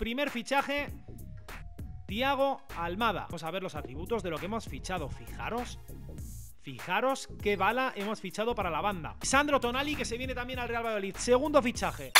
Primer fichaje, Tiago Almada. Vamos a ver los atributos de lo que hemos fichado. Fijaros. Fijaros qué bala hemos fichado para la banda. Sandro Tonali, que se viene también al Real Valladolid. Segundo fichaje.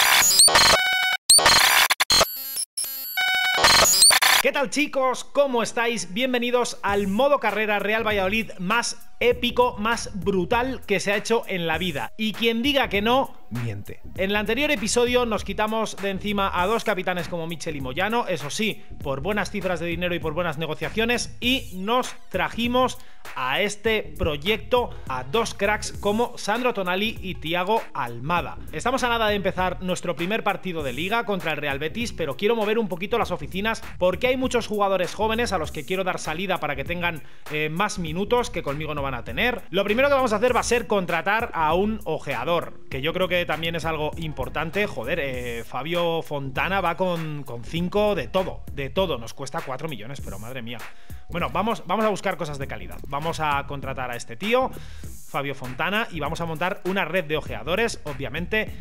¿Qué tal chicos? ¿Cómo estáis? Bienvenidos al modo carrera Real Valladolid más épico, más brutal que se ha hecho en la vida. Y quien diga que no, miente. En el anterior episodio nos quitamos de encima a dos capitanes como Michel y Moyano, eso sí, por buenas cifras de dinero y por buenas negociaciones, y nos trajimos a este proyecto a dos cracks como Sandro Tonali y Tiago Almada. Estamos a nada de empezar nuestro primer partido de liga contra el Real Betis, pero quiero mover un poquito las oficinas porque hay muchos jugadores jóvenes a los que quiero dar salida para que tengan eh, más minutos que conmigo no van a tener. Lo primero que vamos a hacer va a ser contratar a un ojeador, que yo creo que también es algo importante. Joder, eh, Fabio Fontana va con 5 de todo, de todo. Nos cuesta 4 millones, pero madre mía. Bueno, vamos, vamos a buscar cosas de calidad. Vamos a contratar a este tío, Fabio Fontana, y vamos a montar una red de ojeadores, obviamente,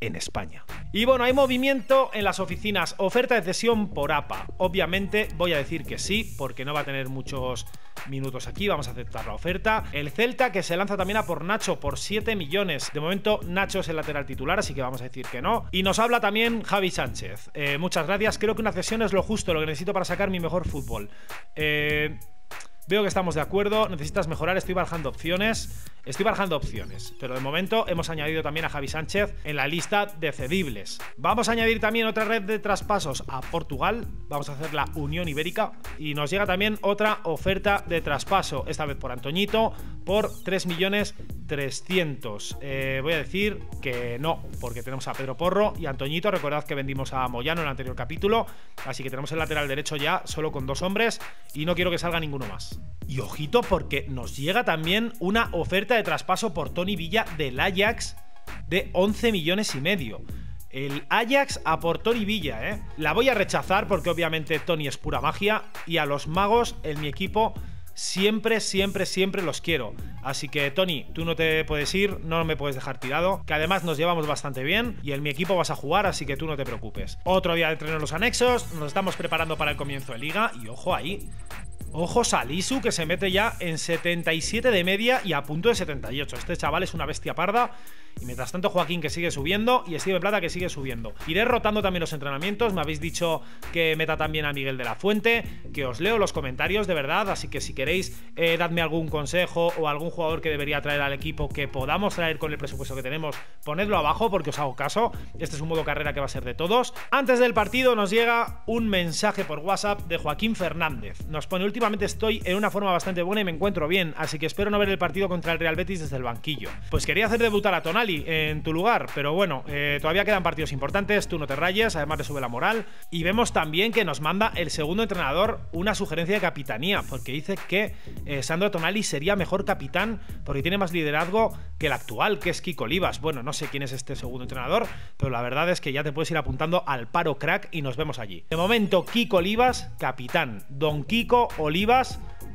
en España. Y bueno, hay movimiento en las oficinas. Oferta de cesión por APA. Obviamente voy a decir que sí, porque no va a tener muchos minutos aquí. Vamos a aceptar la oferta. El Celta que se lanza también a por Nacho por 7 millones. De momento Nacho es el lateral titular, así que vamos a decir que no. Y nos habla también Javi Sánchez. Eh, muchas gracias. Creo que una cesión es lo justo, lo que necesito para sacar mi mejor fútbol. Eh... Veo que estamos de acuerdo, necesitas mejorar, estoy barajando opciones. Estoy barajando opciones, pero de momento hemos añadido también a Javi Sánchez en la lista de cedibles. Vamos a añadir también otra red de traspasos a Portugal. Vamos a hacer la Unión Ibérica. Y nos llega también otra oferta de traspaso, esta vez por Antoñito, por 3 millones eh, voy a decir que no, porque tenemos a Pedro Porro y Antoñito. Recordad que vendimos a Moyano en el anterior capítulo, así que tenemos el lateral derecho ya solo con dos hombres y no quiero que salga ninguno más. Y ojito porque nos llega también una oferta de traspaso por Tony Villa del Ajax de 11 millones y medio. El Ajax a por Tony Villa, ¿eh? La voy a rechazar porque obviamente Tony es pura magia y a los magos en mi equipo siempre, siempre, siempre los quiero. Así que, Tony, tú no te puedes ir, no me puedes dejar tirado, que además nos llevamos bastante bien y en mi equipo vas a jugar, así que tú no te preocupes. Otro día de entreno en los anexos, nos estamos preparando para el comienzo de liga y ojo ahí. Ojo Salisu que se mete ya en 77 de media y a punto de 78. Este chaval es una bestia parda y mientras tanto, Joaquín que sigue subiendo y Steve Plata que sigue subiendo. Iré rotando también los entrenamientos. Me habéis dicho que meta también a Miguel de la Fuente, que os leo los comentarios de verdad. Así que si queréis, eh, dadme algún consejo o algún jugador que debería traer al equipo que podamos traer con el presupuesto que tenemos, ponedlo abajo porque os hago caso. Este es un modo carrera que va a ser de todos. Antes del partido nos llega un mensaje por WhatsApp de Joaquín Fernández. Nos pone últimamente estoy en una forma bastante buena y me encuentro bien, así que espero no ver el partido contra el Real Betis desde el banquillo. Pues quería hacer debutar a Tonali en tu lugar, pero bueno, eh, todavía quedan partidos importantes, tú no te rayes, además te sube la moral. Y vemos también que nos manda el segundo entrenador una sugerencia de capitanía, porque dice que eh, Sandro Tonali sería mejor capitán porque tiene más liderazgo que el actual, que es Kiko Olivas. Bueno, no sé quién es este segundo entrenador, pero la verdad es que ya te puedes ir apuntando al paro crack y nos vemos allí. De momento, Kiko Olivas, capitán. Don Kiko Olivas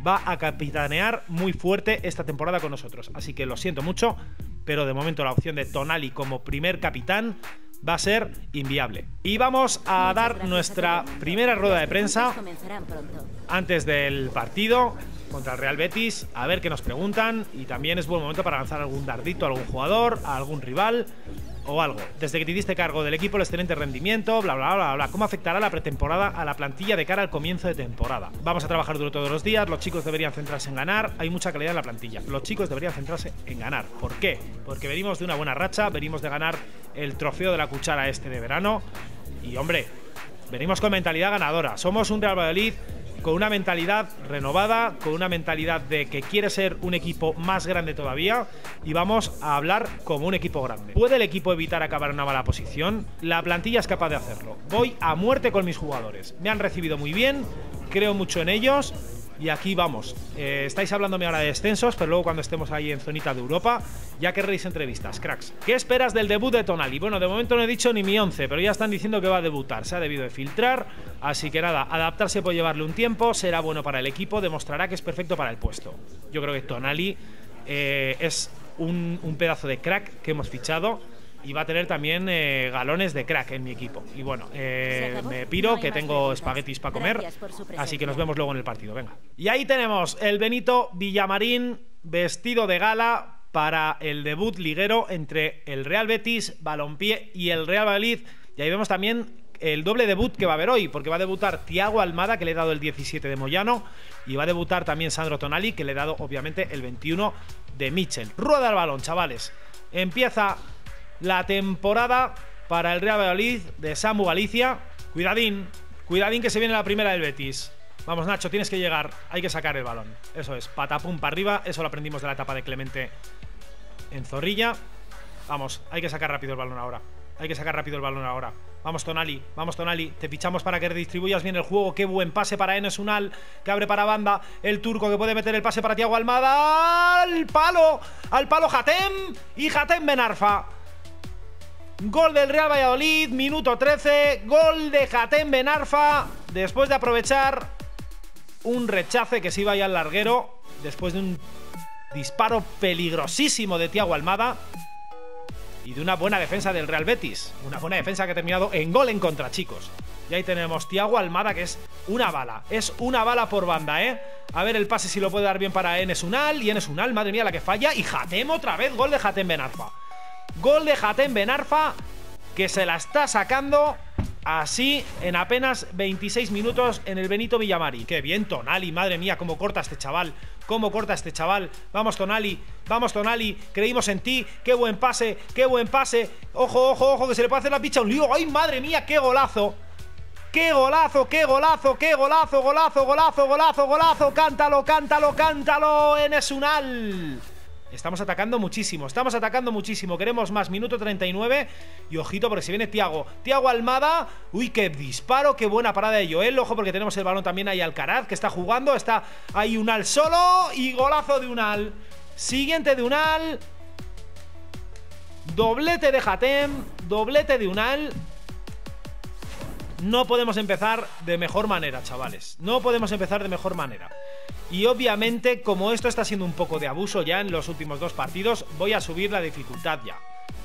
va a capitanear muy fuerte esta temporada con nosotros. Así que lo siento mucho, pero de momento la opción de Tonali como primer capitán va a ser inviable. Y vamos a dar nuestra primera rueda de prensa antes del partido contra el Real Betis, a ver qué nos preguntan y también es buen momento para lanzar algún dardito a algún jugador, a algún rival o algo. Desde que te diste cargo del equipo, el excelente rendimiento, bla, bla, bla, bla. ¿Cómo afectará la pretemporada a la plantilla de cara al comienzo de temporada? Vamos a trabajar duro todos los días, los chicos deberían centrarse en ganar, hay mucha calidad en la plantilla. Los chicos deberían centrarse en ganar. ¿Por qué? Porque venimos de una buena racha, venimos de ganar el trofeo de la cuchara este de verano y, hombre, venimos con mentalidad ganadora. Somos un Real Valladolid con una mentalidad renovada, con una mentalidad de que quiere ser un equipo más grande todavía y vamos a hablar como un equipo grande. ¿Puede el equipo evitar acabar en una mala posición? La plantilla es capaz de hacerlo. Voy a muerte con mis jugadores. Me han recibido muy bien, creo mucho en ellos y aquí vamos. Eh, estáis hablándome ahora de descensos, pero luego cuando estemos ahí en zonita de Europa, ya querréis entrevistas, cracks. ¿Qué esperas del debut de Tonali? Bueno, de momento no he dicho ni mi 11, pero ya están diciendo que va a debutar. Se ha debido de filtrar, así que nada, adaptarse puede llevarle un tiempo, será bueno para el equipo, demostrará que es perfecto para el puesto. Yo creo que Tonali eh, es un, un pedazo de crack que hemos fichado y va a tener también eh, galones de crack en mi equipo. Y bueno, eh, me piro que tengo espaguetis para comer, así que nos vemos luego en el partido. Venga. Y ahí tenemos el Benito Villamarín vestido de gala para el debut liguero entre el Real Betis, Balompié y el Real Valladolid. Y ahí vemos también el doble debut que va a haber hoy, porque va a debutar Tiago Almada, que le he dado el 17 de Moyano, y va a debutar también Sandro Tonali, que le he dado obviamente el 21 de Mitchell. Rueda el balón, chavales. Empieza la temporada para el Real Valladolid de Samu Galicia. Cuidadín, cuidadín que se viene la primera del Betis. Vamos, Nacho, tienes que llegar. Hay que sacar el balón. Eso es, patapum para arriba. Eso lo aprendimos de la etapa de Clemente en Zorrilla. Vamos, hay que sacar rápido el balón ahora. Hay que sacar rápido el balón ahora. Vamos, Tonali, vamos, Tonali. Te pichamos para que redistribuyas bien el juego. Qué buen pase para Enes Unal, que abre para banda. El turco que puede meter el pase para Tiago Almada. Al palo, al palo Hatem y Hatem Benarfa. Gol del Real Valladolid, minuto 13. Gol de Hatem Benarfa. Después de aprovechar un rechace que se iba ya al larguero. Después de un disparo peligrosísimo de Tiago Almada y de una buena defensa del Real Betis. Una buena defensa que ha terminado en gol en contra, chicos. Y ahí tenemos Tiago Almada, que es una bala. Es una bala por banda, ¿eh? A ver el pase si lo puede dar bien para Enes Unal. Y Enes Unal, madre mía, la que falla. Y Jatem otra vez, gol de Jatem Benarfa. Gol de Jatem Benarfa, que se la está sacando así en apenas 26 minutos en el Benito Villamari. Qué bien, Tonali, madre mía, cómo corta este chaval. Cómo corta este chaval. Vamos, Tonali. Vamos, Tonali. Creímos en ti. Qué buen pase. Qué buen pase. Ojo, ojo, ojo, que se le puede hacer la picha un lío. ¡Ay, madre mía, qué golazo! ¡Qué golazo, qué golazo, qué golazo, golazo, golazo, golazo, golazo! ¡Cántalo, cántalo, cántalo! En Esunal. Estamos atacando muchísimo, estamos atacando muchísimo. Queremos más, minuto 39. Y ojito porque se viene Tiago. Tiago Almada. Uy, qué disparo, qué buena parada de Joel. Ojo porque tenemos el balón también ahí Alcaraz, que está jugando. Está ahí Unal solo. Y golazo de Unal. Siguiente de Unal. Doblete de Hatem. Doblete de Unal. No podemos empezar de mejor manera, chavales. No podemos empezar de mejor manera. Y obviamente, como esto está siendo un poco de abuso ya en los últimos dos partidos, voy a subir la dificultad ya.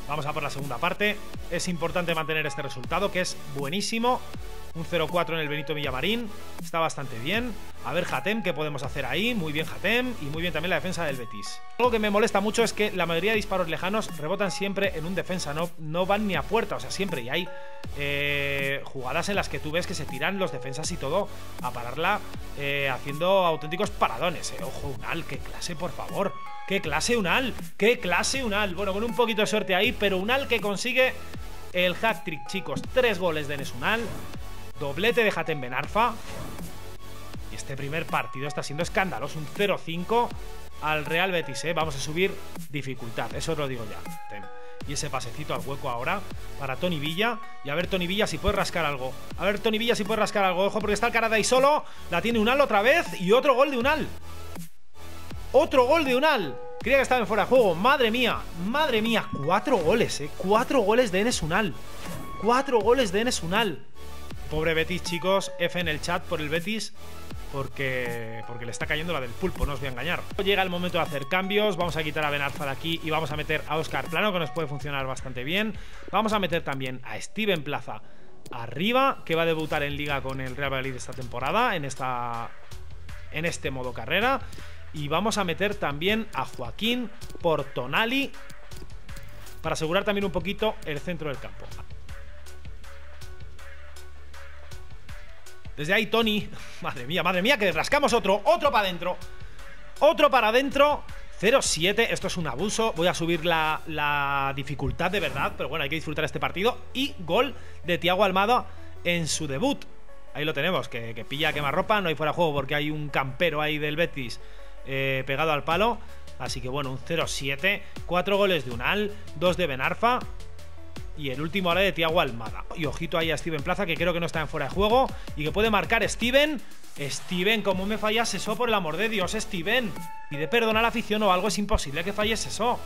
Vamos a por la segunda parte. Es importante mantener este resultado, que es buenísimo. Un 0-4 en el Benito Villamarín. Está bastante bien. A ver, Hatem, ¿qué podemos hacer ahí? Muy bien, Hatem. Y muy bien también la defensa del Betis. Algo que me molesta mucho es que la mayoría de disparos lejanos rebotan siempre en un defensa. No, no van ni a puerta. O sea, siempre. Y hay eh, jugadas en las que tú ves que se tiran los defensas y todo a pararla eh, haciendo auténticos paradones. Eh. Ojo, Unal, qué clase, por favor. ¡Qué clase Unal! ¡Qué clase Unal! Bueno, con un poquito de suerte ahí, pero Unal que consigue el hat-trick, chicos. Tres goles de Enes Unal, doblete de Hatem Benarfa. Y este primer partido está siendo escandaloso, un 0-5 al Real Betis, ¿eh? Vamos a subir dificultad, eso os lo digo ya. Y ese pasecito al hueco ahora para Tony Villa. Y a ver Tony Villa si puede rascar algo. A ver Tony Villa si puede rascar algo. Ojo porque está el cara de ahí solo. La tiene Unal otra vez. Y otro gol de Unal. Otro gol de Unal. Creía que estaba en fuera de juego. Madre mía, madre mía. Cuatro goles, eh. Cuatro goles de Enes Unal. Cuatro goles de Enes Unal. Pobre Betis, chicos. F en el chat por el Betis. Porque, porque le está cayendo la del pulpo, no os voy a engañar. Llega el momento de hacer cambios. Vamos a quitar a Benarfa de aquí y vamos a meter a Oscar Plano, que nos puede funcionar bastante bien. Vamos a meter también a Steven Plaza arriba, que va a debutar en liga con el Real Madrid esta temporada, en, esta, en este modo carrera. Y vamos a meter también a Joaquín Portonali para asegurar también un poquito el centro del campo. Desde ahí Tony, madre mía, madre mía, que rascamos otro, otro para adentro. Otro para adentro. 0-7, esto es un abuso. Voy a subir la, dificultad de verdad, pero bueno, hay que disfrutar este partido. Y gol de Tiago Almada en su debut. Ahí lo tenemos, que, que pilla ropa no hay fuera de juego porque hay un campero ahí del Betis eh, pegado al palo. Así que bueno, un 0-7. Cuatro goles de Unal, dos de Benarfa. Y el último ahora de Tiago Almada. Y ojito ahí a Steven Plaza, que creo que no está en fuera de juego. Y que puede marcar Steven. Steven, ¿cómo me fallas eso? Por el amor de Dios, Steven. Pide perdón a la afición o algo, es imposible que falles eso.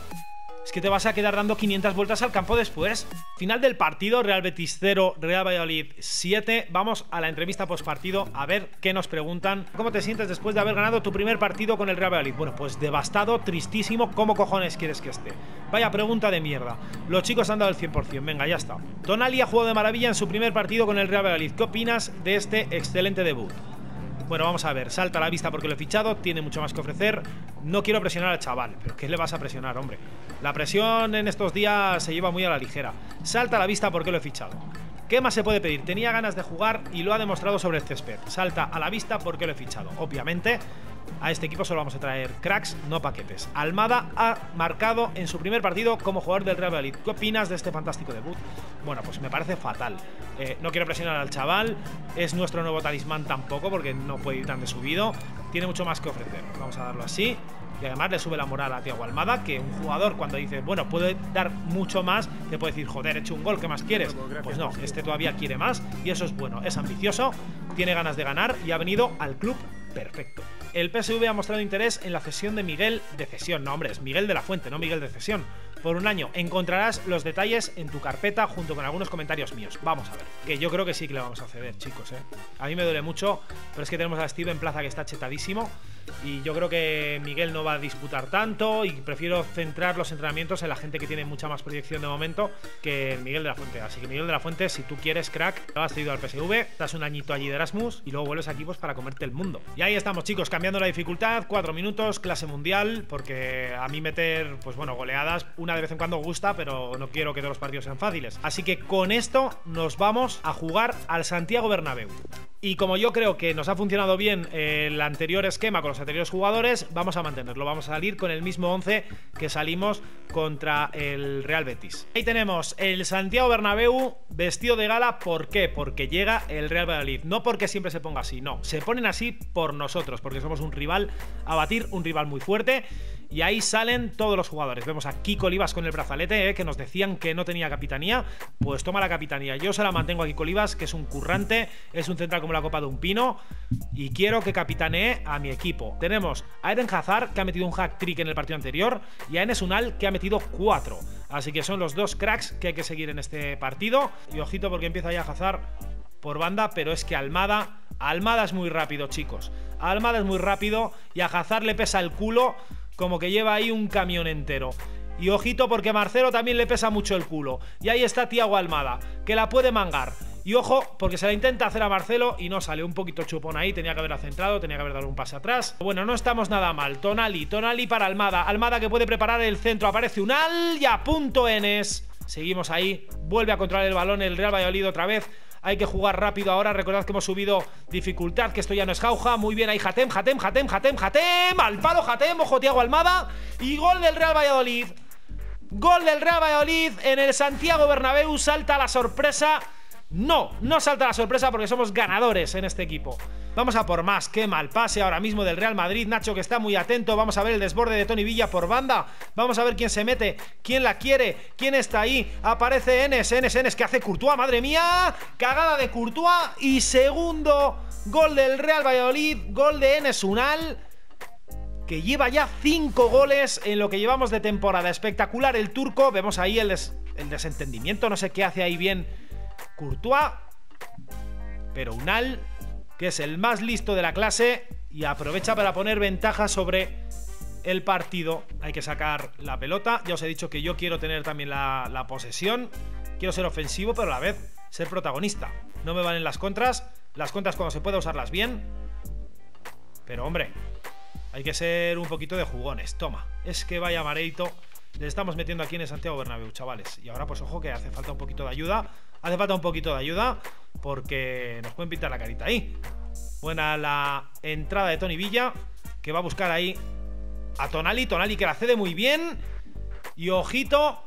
Es que te vas a quedar dando 500 vueltas al campo después. Final del partido, Real Betis 0, Real Valladolid 7. Vamos a la entrevista post partido a ver qué nos preguntan. ¿Cómo te sientes después de haber ganado tu primer partido con el Real Valladolid? Bueno, pues devastado, tristísimo. ¿Cómo cojones quieres que esté? Vaya pregunta de mierda. Los chicos han dado el 100%. Venga, ya está. Tonali ha jugado de maravilla en su primer partido con el Real Valladolid. ¿Qué opinas de este excelente debut? Bueno, vamos a ver, salta a la vista porque lo he fichado, tiene mucho más que ofrecer. No quiero presionar al chaval, pero ¿qué le vas a presionar, hombre? La presión en estos días se lleva muy a la ligera. Salta a la vista porque lo he fichado. ¿Qué más se puede pedir? Tenía ganas de jugar y lo ha demostrado sobre el césped. Salta a la vista porque lo he fichado. Obviamente, a este equipo solo vamos a traer cracks, no paquetes. Almada ha marcado en su primer partido como jugador del Real Madrid. ¿Qué opinas de este fantástico debut? Bueno, pues me parece fatal. Eh, no quiero presionar al chaval, es nuestro nuevo talismán tampoco, porque no puede ir tan de subido. Tiene mucho más que ofrecer. Vamos a darlo así. Y además le sube la moral a Tiago Almada, que un jugador cuando dice, bueno, puede dar mucho más, te puede decir, joder, he hecho un gol, ¿qué más quieres? Pues no, este todavía quiere más y eso es bueno, es ambicioso, tiene ganas de ganar y ha venido al club perfecto. El PSV ha mostrado interés en la cesión de Miguel de cesión. No, hombre, es Miguel de la Fuente, no Miguel de cesión. Por un año. Encontrarás los detalles en tu carpeta junto con algunos comentarios míos. Vamos a ver. Que yo creo que sí que le vamos a ceder, chicos, ¿eh? A mí me duele mucho, pero es que tenemos a Steve en plaza que está chetadísimo. Y yo creo que Miguel no va a disputar tanto y prefiero centrar los entrenamientos en la gente que tiene mucha más proyección de momento que Miguel de la Fuente. Así que Miguel de la Fuente, si tú quieres, crack, lo has cedido al PSV, das un añito allí de Erasmus y luego vuelves aquí pues, para comerte el mundo. Y ahí estamos, chicos, cambiando la dificultad, cuatro minutos, clase mundial, porque a mí meter, pues bueno, goleadas, una de vez en cuando gusta, pero no quiero que todos los partidos sean fáciles. Así que con esto nos vamos a jugar al Santiago Bernabéu. Y como yo creo que nos ha funcionado bien el anterior esquema con los anteriores jugadores, vamos a mantenerlo. Vamos a salir con el mismo 11 que salimos contra el Real Betis. Ahí tenemos el Santiago Bernabéu vestido de gala. ¿Por qué? Porque llega el Real Valladolid. No porque siempre se ponga así, no. Se ponen así por nosotros, porque somos un rival a batir, un rival muy fuerte. Y ahí salen todos los jugadores. Vemos a Kiko Olivas con el brazalete, eh, que nos decían que no tenía capitanía. Pues toma la capitanía. Yo se la mantengo a Kiko Olivas, que es un currante, es un central como la copa de un pino. Y quiero que capitanee a mi equipo. Tenemos a Eden Hazard, que ha metido un hack trick en el partido anterior, y a Enes Unal, que ha metido cuatro. Así que son los dos cracks que hay que seguir en este partido. Y ojito porque empieza ya Hazard por banda, pero es que Almada, Almada es muy rápido, chicos. Almada es muy rápido y a Hazard le pesa el culo como que lleva ahí un camión entero. Y ojito porque Marcelo también le pesa mucho el culo. Y ahí está Tiago Almada, que la puede mangar. Y ojo, porque se la intenta hacer a Marcelo y no sale un poquito chupón ahí, tenía que haberla centrado, tenía que haber dado un pase atrás. Bueno, no estamos nada mal. Tonali, Tonali para Almada. Almada que puede preparar el centro, aparece un al y a punto Enes. Seguimos ahí, vuelve a controlar el balón el Real Valladolid otra vez. Hay que jugar rápido ahora. Recordad que hemos subido dificultad, que esto ya no es jauja. Muy bien ahí, Jatem, Jatem, Jatem, Jatem, Jatem. Al palo, Jatem, ojo, Tiago Almada. Y gol del Real Valladolid. Gol del Real Valladolid en el Santiago Bernabéu. Salta la sorpresa. No, no salta la sorpresa porque somos ganadores en este equipo. Vamos a por más, qué mal pase ahora mismo del Real Madrid, Nacho que está muy atento, vamos a ver el desborde de Tony Villa por banda, vamos a ver quién se mete, quién la quiere, quién está ahí, aparece Enes, Enes, Enes, que hace Courtois, madre mía, cagada de Courtois y segundo gol del Real Valladolid, gol de Enes Unal que lleva ya cinco goles en lo que llevamos de temporada. Espectacular el turco. Vemos ahí el, el desentendimiento. No sé qué hace ahí bien Courtois. Pero Unal, que es el más listo de la clase y aprovecha para poner ventaja sobre el partido. Hay que sacar la pelota. Ya os he dicho que yo quiero tener también la, posesión. Quiero ser ofensivo, pero a la vez ser protagonista. No me valen las contras. Las contras cuando se pueda usarlas bien. Pero hombre, hay que ser un poquito de jugones. Toma, es que vaya mareito. Le estamos metiendo aquí en el Santiago Bernabéu, chavales. Y ahora pues ojo que hace falta un poquito de ayuda. Hace falta un poquito de ayuda porque nos pueden pintar la carita ahí. Buena la entrada de Tony Villa, que va a buscar ahí a Tonali. Tonali que la cede muy bien. Y ojito,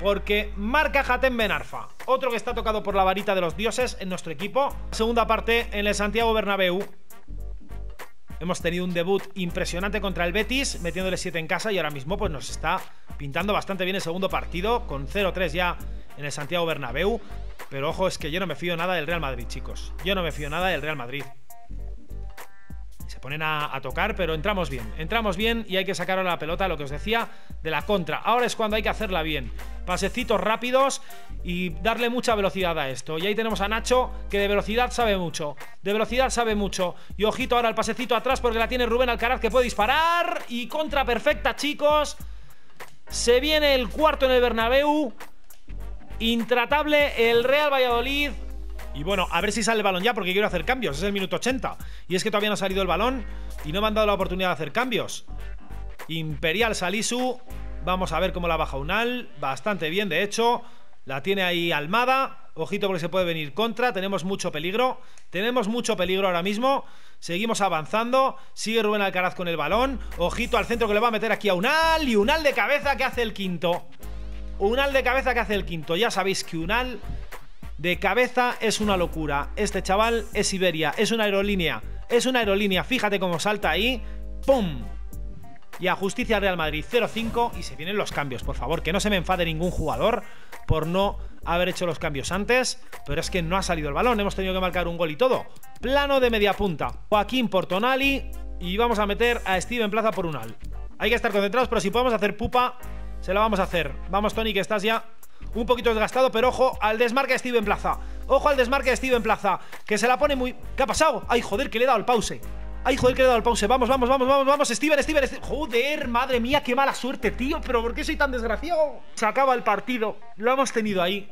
porque marca Hatem Benarfa. Otro que está tocado por la varita de los dioses en nuestro equipo. Segunda parte en el Santiago Bernabéu. Hemos tenido un debut impresionante contra el Betis, metiéndole 7 en casa y ahora mismo pues nos está pintando bastante bien el segundo partido, con 0-3 ya en el Santiago Bernabéu. Pero ojo, es que yo no me fío nada del Real Madrid, chicos. Yo no me fío nada del Real Madrid. Se ponen a, tocar, pero entramos bien. Entramos bien y hay que sacar ahora la pelota, lo que os decía, de la contra. Ahora es cuando hay que hacerla bien. Pasecitos rápidos y darle mucha velocidad a esto. Y ahí tenemos a Nacho, que de velocidad sabe mucho. De velocidad sabe mucho. Y ojito ahora el pasecito atrás porque la tiene Rubén Alcaraz que puede disparar. Y contra perfecta, chicos. Se viene el cuarto en el Bernabéu. Intratable el Real Valladolid. Y bueno, a ver si sale el balón ya porque quiero hacer cambios. Es el minuto 80. Y es que todavía no ha salido el balón y no me han dado la oportunidad de hacer cambios. Imperial Salisu. Vamos a ver cómo la baja Unal. Bastante bien, de hecho. La tiene ahí Almada. Ojito porque se puede venir contra. Tenemos mucho peligro. Tenemos mucho peligro ahora mismo. Seguimos avanzando. Sigue Rubén Alcaraz con el balón. Ojito al centro que le va a meter aquí a Unal. Y Unal de cabeza que hace el quinto. Unal de cabeza que hace el quinto. Ya sabéis que Unal de cabeza es una locura. Este chaval es Iberia, es una aerolínea. Es una aerolínea, fíjate cómo salta ahí. ¡Pum! Y a Justicia Real Madrid 0-5 y se vienen los cambios, por favor, que no se me enfade ningún jugador por no haber hecho los cambios antes, pero es que no ha salido el balón, hemos tenido que marcar un gol y todo. Plano de media punta. Joaquín Portonali y vamos a meter a Steven Plaza por un al. Hay que estar concentrados, pero si podemos hacer pupa, se la vamos a hacer. Vamos, Tony, que estás ya un poquito desgastado, pero ojo al desmarque de Steven Plaza. Ojo al desmarque de Steven Plaza, que se la pone muy... ¿Qué ha pasado? Ay, joder, que le he dado el pause. Ay, joder, que le he dado el pause. Vamos, vamos, vamos, vamos, vamos. Steven, Steven, Steven. Joder, madre mía, qué mala suerte, tío. Pero ¿por qué soy tan desgraciado? Se acaba el partido. Lo hemos tenido ahí.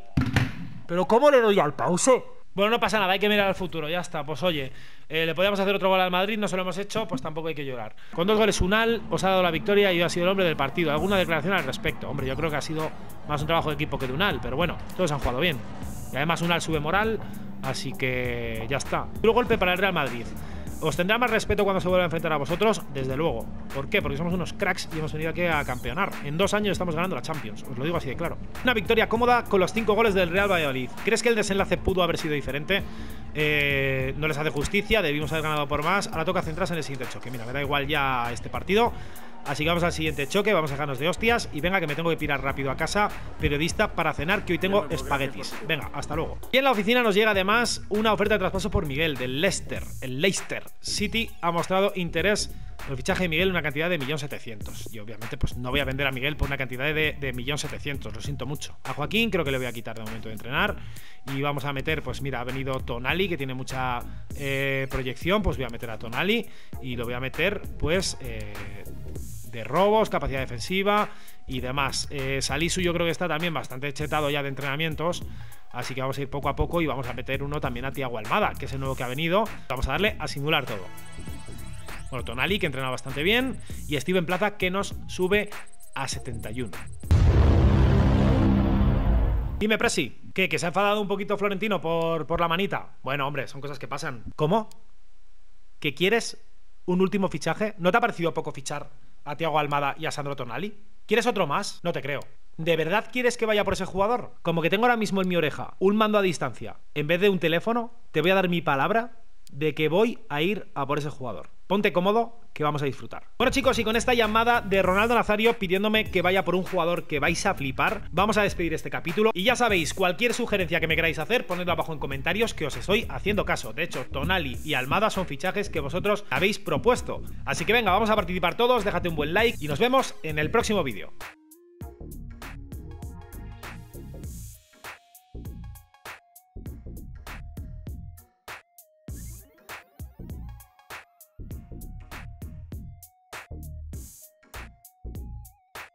Pero ¿cómo le doy al pause? Bueno, no pasa nada, hay que mirar al futuro, ya está. Pues oye, eh, le podíamos hacer otro gol al Madrid, no se lo hemos hecho, pues tampoco hay que llorar. Con dos goles Unal os ha dado la victoria y ha sido el hombre del partido. ¿Alguna declaración al respecto? Hombre, yo creo que ha sido más un trabajo de equipo que de Unal, pero bueno, todos han jugado bien. Y además Unal sube moral, así que ya está. Otro golpe para el Real Madrid. Os tendrá más respeto cuando se vuelva a enfrentar a vosotros, desde luego. ¿Por qué? Porque somos unos cracks y hemos venido aquí a campeonar. En dos años estamos ganando la Champions, os lo digo así de claro. Una victoria cómoda con los cinco goles del Real Valladolid. ¿Crees que el desenlace pudo haber sido diferente? Eh, no les hace justicia, debimos haber ganado por más. Ahora toca centrarse en el siguiente choque. Mira, me da igual ya este partido. Así que vamos al siguiente choque, vamos a dejarnos de hostias y venga que me tengo que pirar rápido a casa, periodista, para cenar, que hoy tengo espaguetis. Venga, hasta luego. Y en la oficina nos llega además una oferta de traspaso por Miguel, del Leicester. El Leicester City ha mostrado interés en el fichaje de Miguel una cantidad de 1.700.000. Y obviamente pues no voy a vender a Miguel por una cantidad de, de 1.700.000, lo siento mucho. A Joaquín creo que le voy a quitar de momento de entrenar y vamos a meter, pues mira, ha venido Tonali, que tiene mucha eh, proyección, pues voy a meter a Tonali y lo voy a meter pues... Eh, de robos, capacidad defensiva y demás. Eh, Salisu yo creo que está también bastante chetado ya de entrenamientos. Así que vamos a ir poco a poco y vamos a meter uno también a Tiago Almada, que es el nuevo que ha venido. Vamos a darle a simular todo. Bueno, Tonali, que entrena bastante bien. Y Steven Plaza, que nos sube a 71. Dime, Presi, ¿qué? ¿Que se ha enfadado un poquito Florentino por, por la manita? Bueno, hombre, son cosas que pasan. ¿Cómo? ¿Que quieres un último fichaje? ¿No te ha parecido poco fichar a Tiago Almada y a Sandro Tonali? ¿Quieres otro más? No te creo. ¿De verdad quieres que vaya por ese jugador? Como que tengo ahora mismo en mi oreja un mando a distancia, en vez de un teléfono, te voy a dar mi palabra de que voy a ir a por ese jugador. Ponte cómodo, que vamos a disfrutar. Bueno chicos, y con esta llamada de Ronaldo Nazario pidiéndome que vaya por un jugador que vais a flipar, vamos a despedir este capítulo. Y ya sabéis, cualquier sugerencia que me queráis hacer, ponedlo abajo en comentarios que os estoy haciendo caso. De hecho, Tonali y Almada son fichajes que vosotros habéis propuesto. Así que venga, vamos a participar todos, déjate un buen like y nos vemos en el próximo vídeo.